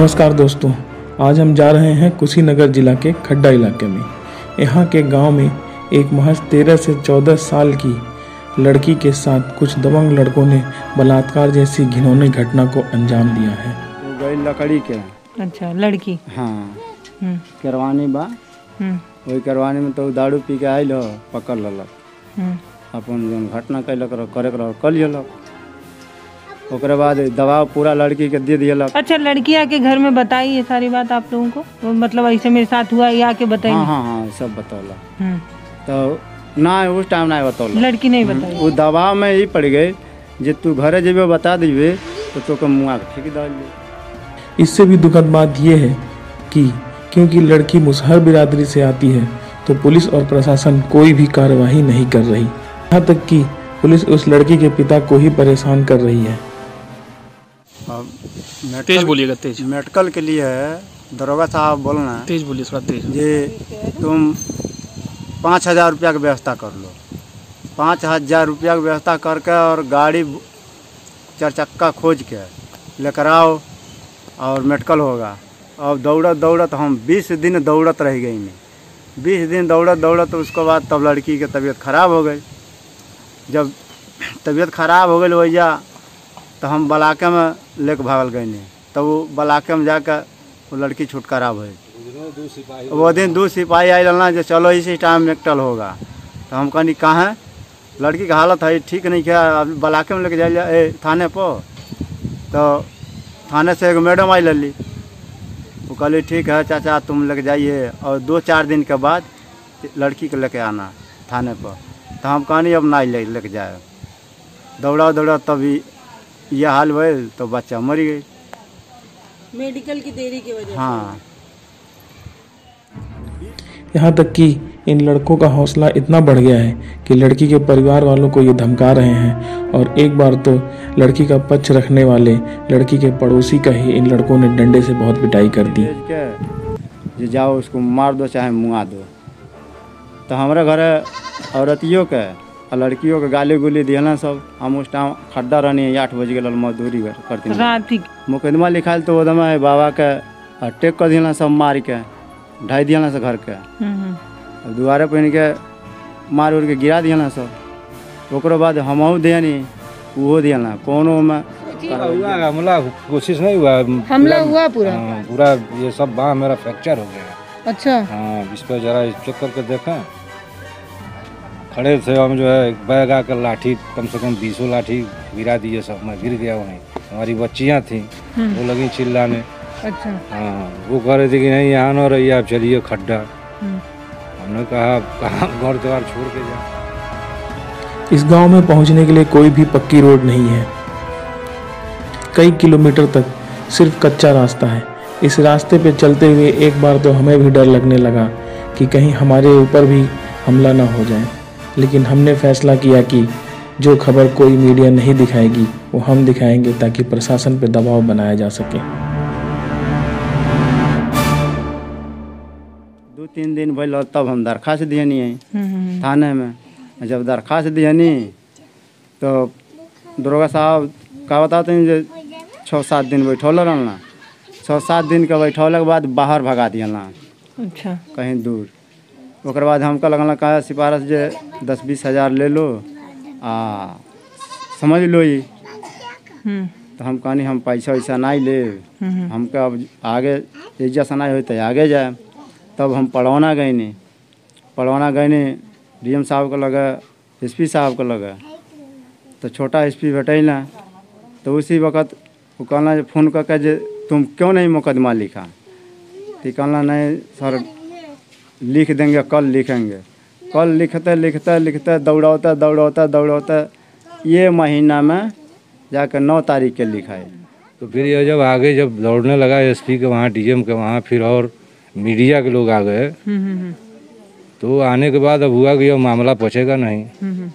नमस्कार दोस्तों आज हम जा रहे हैं कुशीनगर जिला के खड्डा इलाके में। यहाँ के गाँव में एक महज तेरह से चौदह साल की लड़की के साथ कुछ दबंग लड़कों ने बलात्कार जैसी घिनौनी घटना को अंजाम दिया है। गई लकड़ी के। अच्छा लड़की? हाँ। हम्म, करवानी बा। हम्म, वही करवानी में तो दारू पी के आयल हो पकड़ लेलक। हम्म, अपन घटना कैलक करे लेलक ओकरे बाद दबाव पूरा लड़की के दे दिलक अच्छा लड़की आके घर में बताई ये सारी बात आप लोगों को? मतलब ऐसे मेरे साथ हुआ ये आके बताई। हाँ हाँ हाँ सब बतौला। हम्म, तो ना उस टाइम ना बतौला। लड़की नहीं बताई। वो दबाव में ही पड़ गई। जे तू घरे जेबे बता दीबे तो तोके मुआ के फेंक डाल दे इससे भी दुखद बात ये है कि क्योंकि लड़की मुसहर बिरादरी से आती है तो पुलिस और प्रशासन कोई भी कार्यवाही नहीं कर रही। यहाँ तक कि पुलिस उस लड़की के पिता को ही परेशान कर रही है। अब तेज मेडिकल बोलिएगा तेज। मेडिकल के लिए है दरोगा साहब बोलना है तेज बोलिए थोड़ा तेज। जे तुम पाँच हज़ार रुपया की व्यवस्था कर लो। पाँच हज़ार रुपया की व्यवस्था करके और गाड़ी चार चक्का खोज के लेकर आओ और मेडिकल होगा। और दौड़त दौड़त हम बीस दिन दौड़त रह गई मैं बीस दिन दौड़त दौड़त उसके बाद तब लड़की की तबीयत खराब हो गई। जब तबीयत खराब हो गई भैया तो हम बलाके में लेके भागल नहीं तब वो बलाके में जाकर वो लड़की छुटकारा भइल। वो दिन दू सिपाही आयल ना जो चलो इसी टाइम मेकटल होगा। तो हम कहनी, कहाँ लड़की का हालत है, ठीक नहीं क्या? बलाके में लेके जाइए ए, थाने पर तो थाने से एगो मैडम आई लली। वो कहली, ठीक है चाचा, तुम लेके जाइए। और दो चार दिन के बाद लड़की को लेके आना थाने पर तो हम कहनी, अब ना लेके जाए। दौड़ा दौड़ा तभी ये हाल भइल तो बच्चा मर गई। मेडिकल की देरी की वजह हाँ। यहाँ तक कि इन लड़कों का हौसला इतना बढ़ गया है कि लड़की के परिवार वालों को ये धमका रहे हैं और एक बार तो लड़की का पक्ष रखने वाले लड़की के पड़ोसी का ही इन लड़कों ने डंडे से बहुत पिटाई कर दी। जे जाओ उसको मार दो चाहे मुआ दो। तो हमारे घर औरतियों के लड़कियों के गाली गुली दिहला सब। हम उस टाइम खड्डा रहनी आठ बज गए मजदूरी कर- करती रात मुकदमा लिखाल तो ओदमा है बाबा के अटैक कर दिहला सब मार के ढाई दिहला से घर के। हम्म, हम्म, दुआरे पहन के मार उड़ के गिरा दिहला सब। ओकरो बाद हमहू दिहनी उहो दिहला कोनो में हुआ हमला कोशिश नहीं हुआ। हमला हुआ पूरा? हाँ, पूरा ये सब बाह मेरा फ्रैक्चर हो गया। अच्छा। हाँ इस पर जरा चेक करके देखें। खड़े थे हम जो है बैग आकर लाठी कम से कम बीसों लाठी गिरा दिए सब मैं गिर गया वहीं हमारी बच्चियाँ थी वो लगी चिल्लाने। अच्छा। हाँ वो कह रहे थे कि नहीं यहाँ न रहिए आप चलिए खड्डा। हम्म, हमने कहा कहाँ घर द्वार छोड़ के जाए? इस गाँव में पहुँचने के लिए कोई भी पक्की रोड नहीं है। कई किलोमीटर तक सिर्फ़ कच्चा रास्ता है। इस रास्ते पे चलते हुए एक बार तो हमें भी डर लगने लगा कि कहीं हमारे ऊपर भी हमला ना हो जाए। लेकिन हमने फैसला किया कि जो खबर कोई मीडिया नहीं दिखाएगी वो हम दिखाएँगे ताकि प्रशासन पर दबाव बनाया जा सके। दो तीन दिन और तब हम दरखास्त दिहनी है। हम्म, हम्म, थाने में। जब दरखास्त दिहनी तो दरोगा साहब का बताते हैं जे छः सात दिन बैठौल रहना। छः सात दिन के बैठौले के बाद बाहर भगा दिहला अच्छा। कहीं दूर। ओकर बाद हमका लगल कहा सिफारिश जे दस बीस हज़ार ले लो आ समझ लो ई। हम्म, तो हम कहनी हम पैसा वैसा नहीं ले हम्म, हमके अब आगे इज़्ज़त से नहीं होई तो आगे जाए तब हम पढ़ौना गए नहीं पढ़ौना गए नहीं डी एम साहब के लगे एस पी साहब के लगे। तो छोटा एस पी भेटै ना तो उसी वक्त वो कहना फ़ोन करके जे तुम क्यों नहीं मुकदमा लिखा? तो कहना नहीं सर लिख देंगे कल लिखेंगे। कल लिखते लिखते लिखते दौड़ौते दौड़ौते दौड़ौते ये महीना में जाकर नौ तारीख के लिखाए तो फिर ये जब आगे जब दौड़ने लगा एसपी के वहाँ डीएम के वहाँ फिर और मीडिया के लोग आ गए। हम्म, हम्म, तो आने के बाद अब हुआ कि यह मामला पहुँचेगा नहीं। हम्म, हम्म,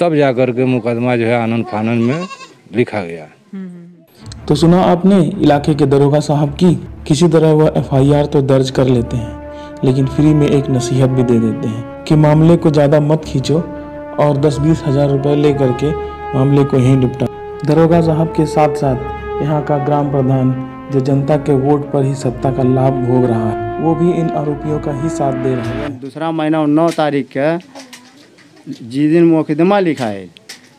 तब जा कर के मुकदमा जो है आनंद फानन में लिखा गया। हम्म, तो सुना आपने इलाके के दरोगा साहब की किसी तरह वह एफआईआर तो दर्ज कर लेते हैं। लेकिन फ्री में एक नसीहत भी दे देते हैं कि मामले को ज़्यादा मत खींचो और दस बीस हज़ार रुपए ले करके मामले को यहीं निपटा। दरोगा साहब के साथ साथ यहाँ का ग्राम प्रधान जो जनता के वोट पर ही सत्ता का लाभ भोग रहा है, वो भी इन आरोपियों का ही साथ दे रहा है। दूसरा महीना नौ तारीख का जिस दिन मुकदमा लिखा है,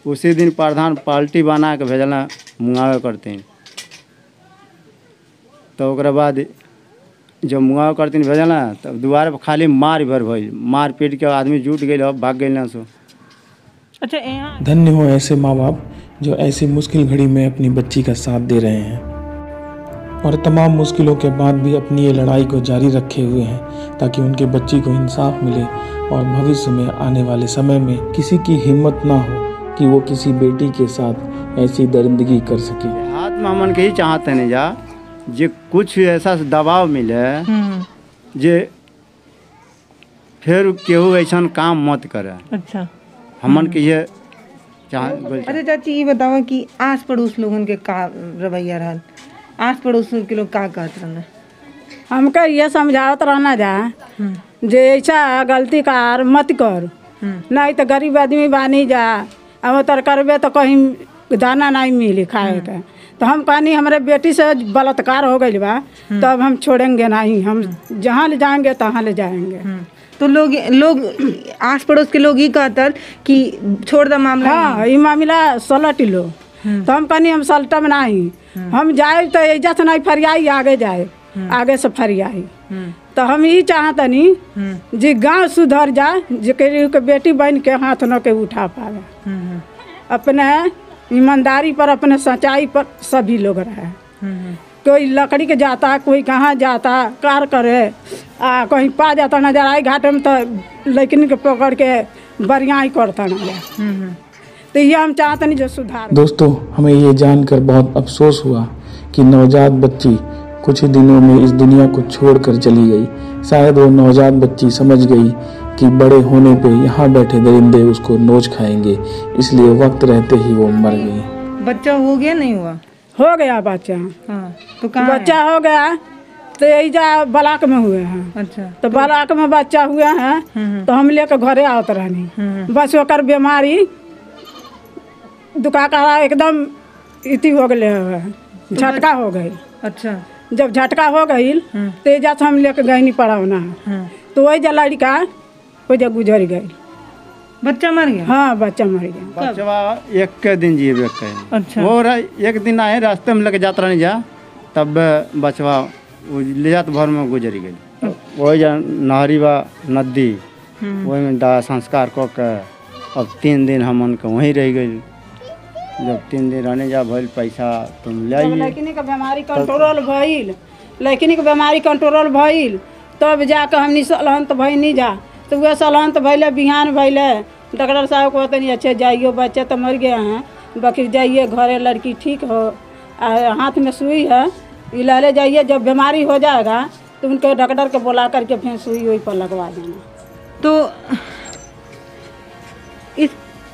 उसी दिन प्रधान पार्टी बना के भेजना मुंगावे करते हैं। तो बाद जब मुंगावे करते हैं भेजना तब दुआरे पर खाली मार भर भइल। मार पीट के आदमी जुट गए अब भाग गए ना सो। अच्छा धन्य हो ऐसे माँ बाप जो ऐसी मुश्किल घड़ी में अपनी बच्ची का साथ दे रहे हैं। और तमाम मुश्किलों के बाद भी अपनी ये लड़ाई को जारी रखे हुए हैं ताकि उनके बच्ची को इंसाफ मिले और भविष्य में आने वाले समय में किसी की हिम्मत ना हो कि वो किसी बेटी के साथ ऐसी दरिंदगी कर सके। हाथ में हमन के ही चाहते नहीं जा। जे कुछ ऐसा दबाव मिले हम्म, जे फिर केहू ऐसा काम मत करे। अच्छा। हमन के ये अच्छा चाची ये बताओ कि आस पड़ोस लोगन के का रवैया रहल? आस पड़ोस के लोग का कहत रहल हमके ये समझावत रहना जा जे ऐसा गलती कार मत कर। नहीं तो गरीब आदमी बानी जा अब तर करबे तो कहीं दाना नहीं मिली खाए के तो हम कहनी हमारे बेटी से बलात्कार हो गई बा तो अब हम छोड़ेंगे नहीं हम जहाँ ले जाएँगे तहाँ ले जाएँगे। तो लोग लोग आस पड़ोस के लोग ही कहतर कि छोड़ द मामला। हाँ ये मामला सलट लो। तो हम कहनी हम सलटम नहीं। हम जाए तो एजा से नहीं फरियाई आगे जाए। आगे से फरियाई। तो हम ये चाहतनी जे गाँव सुधर जा जो के बेटी बन के हाथ न के उठा पावे। अपने ईमानदारी पर, अपने सच्चाई पर सभी लोग रहे। कोई लकड़ी के जाता, कोई कहाँ जाता, कार करे, आ, कहीं पा जाता, नज़र आई घाट में तो लेकिन के पकड़ के बढ़िया ही करता नज़र। तो ये हम चाहते नहीं जो सुधार। दोस्तों, हमें ये जानकर बहुत अफसोस हुआ कि नवजात बच्ची कुछ ही दिनों में इस दुनिया को छोड़कर चली गई। शायद वो नवजात बच्ची समझ गई कि बड़े होने पे यहाँ बैठे दरिंदे उसको नोच खाएँगे। इसलिए वक्त रहते ही वो मर गई। बच्चा हो गया नहीं हुआ? हो गया बच्चा। हाँ तो कहाँ बच्चा हो गया तो ऐजा ब्लाक में हुए हैं। अच्छा तो ब्लाक में बच्चा हुए हैं तो हम लेकर घरे आवत रहनी। बस ओकर बीमारी दुका करा एकदम इति हो गए झटका हो गई। अच्छा। जब झटका हो गई तो एजा से हम लेकर गए नहीं पड़ावना तो वही जा लड़का वो जा गुजर गई। बच्चा मर गया? हाँ बच्चा मर गया। बचवा एक के दिन जीवे के अच्छा। वो रह- एक दिन आए रास्ते में लेके जात रहनी जा तब बचवा वो ले जात भर में गुजर गई। वही जा नहरी बा नदी वही में दाह संस्कार कऽ के अब तीन दिन हमन के वहीं रह गई। जब तीन दिन रहने जा भइल पैसा तुम ले जब आइए। लड़किनी के बीमारी कंट्रोल भइल लड़किनी के बीमारी कंट्रोल भइल तब जाके हमनी सलहंत भइनी जा। तो वह सलहंत भइले बिहान भइले डॉक्टर साहब को तनी अच्छे जाइयो, बच्चे तो मर गए हैं। बाकी जाइए, घरे लड़की ठीक हो। हाथ में सुई है। इलाले जाइए, जब बीमारी हो जाएगा तो उनके डॉक्टर के बुला करके फिर सुई वही पर लगवा देना। तो इस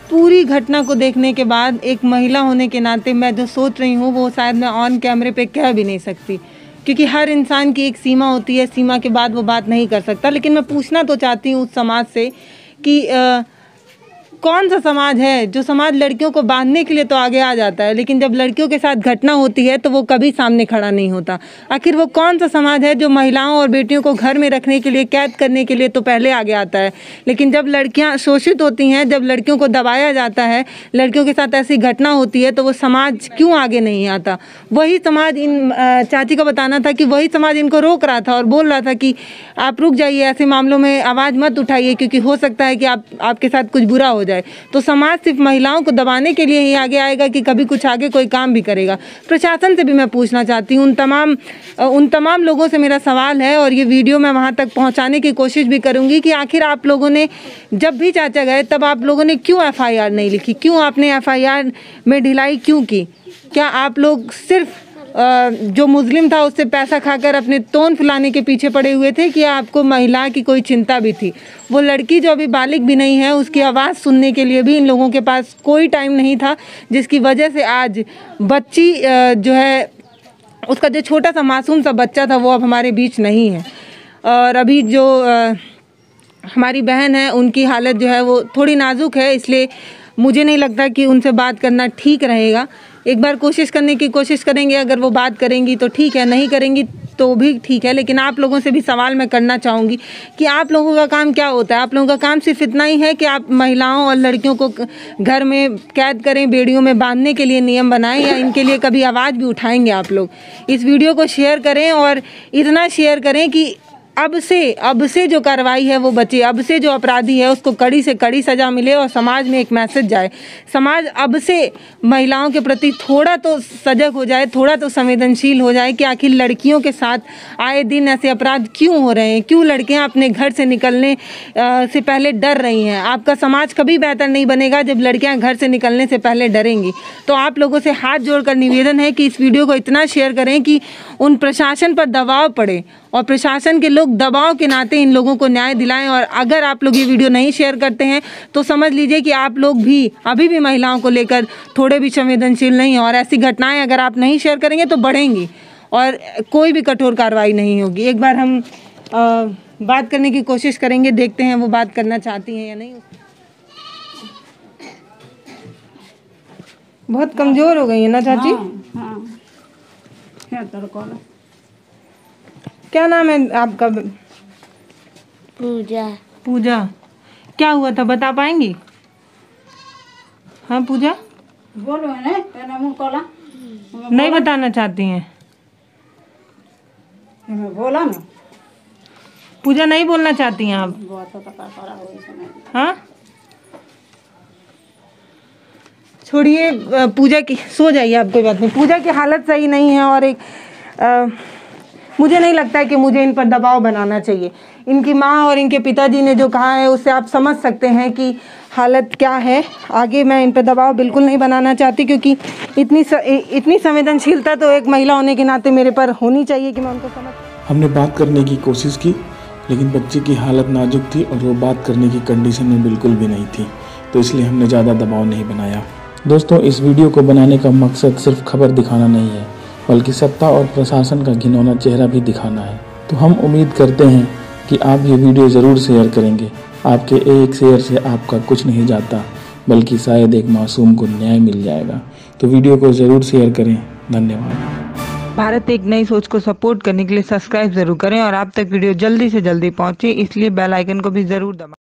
पूरी घटना को देखने के बाद एक महिला होने के नाते मैं जो सोच रही हूँ, वो शायद मैं ऑन कैमरे पे कह भी नहीं सकती। क्योंकि हर इंसान की एक सीमा होती है सीमा के बाद वो बात नहीं कर सकता। लेकिन मैं पूछना तो चाहती हूँ उस समाज से कि अ, कौन सा समाज है जो समाज लड़कियों को बांधने के लिए तो आगे आ जाता है, लेकिन जब लड़कियों के साथ घटना होती है तो वो कभी सामने खड़ा नहीं होता। आखिर वो कौन सा समाज है जो महिलाओं और बेटियों को घर में रखने के लिए, कैद करने के लिए तो पहले आगे आता है? लेकिन जब लड़कियाँ शोषित होती हैं, जब लड़कियों को दबाया जाता है, लड़कियों के साथ ऐसी घटना होती है तो वो समाज क्यों आगे नहीं आता? वही समाज इन चाची का बताना था कि वही समाज इनको रोक रहा था और बोल रहा था कि आप रुक जाइए, ऐसे मामलों में आवाज़ मत उठाइए, क्योंकि हो सकता है कि आप, आपके साथ कुछ बुरा हो जाए। तो समाज सिर्फ़ महिलाओं को दबाने के लिए ही आगे आएगा कि कभी कुछ आगे कोई काम भी करेगा। प्रशासन से भी मैं पूछना चाहती हूँ, उन तमाम उन तमाम लोगों से मेरा सवाल है और ये वीडियो मैं वहाँ तक पहुँचाने की कोशिश भी करूँगी कि आखिर आप लोगों ने, जब भी चाचा गए, तब आप लोगों ने क्यों एफआईआर नहीं लिखी? क्यों आपने एफआईआर में ढिलाई क्यों की? क्या आप लोग सिर्फ़ जो मुस्लिम था उससे पैसा खाकर अपने तोन फुलाने के पीछे पड़े हुए थे कि आपको महिला की कोई चिंता भी थी। वो लड़की जो अभी बालिग भी नहीं है, उसकी आवाज़ सुनने के लिए भी इन लोगों के पास कोई टाइम नहीं था, जिसकी वजह से आज बच्ची जो है, उसका जो छोटा सा मासूम सा बच्चा था, वो अब हमारे बीच नहीं है। और अभी जो हमारी बहन है, उनकी हालत जो है वो थोड़ी नाजुक है, इसलिए मुझे नहीं लगता कि उनसे बात करना ठीक रहेगा। एक बार कोशिश करने की कोशिश करेंगे, अगर वो बात करेंगी तो ठीक है, नहीं करेंगी तो भी ठीक है, लेकिन आप लोगों से भी सवाल मैं करना चाहूँगी कि आप लोगों का काम क्या होता है? आप लोगों का काम सिर्फ़ इतना ही है कि आप महिलाओं और लड़कियों को घर में कैद करें, बेड़ियों में बांधने के लिए नियम बनाएँ या इनके लिए कभी आवाज़ भी उठाएँगे आप लोग? इस वीडियो को शेयर करें और इतना शेयर करें कि अब से अब से जो कार्रवाई है वो बचे, अब से जो अपराधी है उसको कड़ी से कड़ी सज़ा मिले और समाज में एक मैसेज जाए। समाज अब से महिलाओं के प्रति थोड़ा तो सजग हो जाए, थोड़ा तो संवेदनशील हो जाए कि आखिर लड़कियों के साथ आए दिन ऐसे अपराध क्यों हो रहे हैं? क्यों लड़कियाँ अपने घर से निकलने से पहले डर रही हैं? आपका समाज कभी बेहतर नहीं बनेगा जब लड़कियाँ घर से निकलने से पहले डरेंगी। तो आप लोगों से हाथ जोड़कर निवेदन है कि इस वीडियो को इतना शेयर करें कि उन प्रशासन पर दबाव पड़े और प्रशासन के लोग दबाव के नाते इन लोगों को न्याय दिलाएँ और अगर आप लोग ये वीडियो नहीं शेयर करते हैं तो समझ लीजिए कि आप लोग भी अभी भी महिलाओं को लेकर थोड़े भी संवेदनशील नहीं और ऐसी घटनाएँ अगर आप नहीं शेयर करेंगे तो बढ़ेंगी और कोई भी कठोर कार्रवाई नहीं होगी। एक बार हम अ, बात करने की कोशिश करेंगे देखते हैं वो बात करना चाहती हैं या नहीं। बहुत कमज़ोर हो गई है ना चाची? हाँ है। क्या नाम है आपका? पूजा। पूजा। क्या हुआ था बता पाएँगी? हाँ पूजा? बोलो है ने नहीं बताना चाहती हैं। बोला ना। पूजा नहीं बोलना चाहती हैं आप। हो हाँ। छोड़िए पूजा की सो जाइए आप कोई बात नहीं। पूजा की हालत सही नहीं है और एक अ, मुझे नहीं लगता है कि मुझे इन पर दबाव बनाना चाहिए। इनकी माँ और इनके पिताजी ने जो कहा है उससे आप समझ सकते हैं कि हालत क्या है। आगे मैं इन पर दबाव बिल्कुल नहीं बनाना चाहती क्योंकि इतनी स, इतनी संवेदनशीलता तो एक महिला होने के नाते मेरे पर होनी चाहिए कि मैं उनको समझ हमने बात करने की कोशिश की लेकिन बच्चे की हालत नाजुक थी और वो बात करने की कंडीशन में बिल्कुल भी नहीं थी तो इसलिए हमने ज़्यादा दबाव नहीं बनाया। दोस्तों इस वीडियो को बनाने का मकसद सिर्फ़ खबर दिखाना नहीं है। बल्कि सत्ता और प्रशासन का घिनौना चेहरा भी दिखाना है। तो हम उम्मीद करते हैं कि आप ये वीडियो ज़रूर शेयर करेंगे। आपके एक शेयर से आपका कुछ नहीं जाता, बल्कि शायद एक मासूम को न्याय मिल जाएगा। तो वीडियो को ज़रूर शेयर करें। धन्यवाद। भारत एक नई सोच को सपोर्ट करने के लिए सब्सक्राइब ज़रूर करें और आप तक वीडियो जल्दी से जल्दी पहुँचे, इसलिए बेल आइकन को भी ज़रूर दबाएँ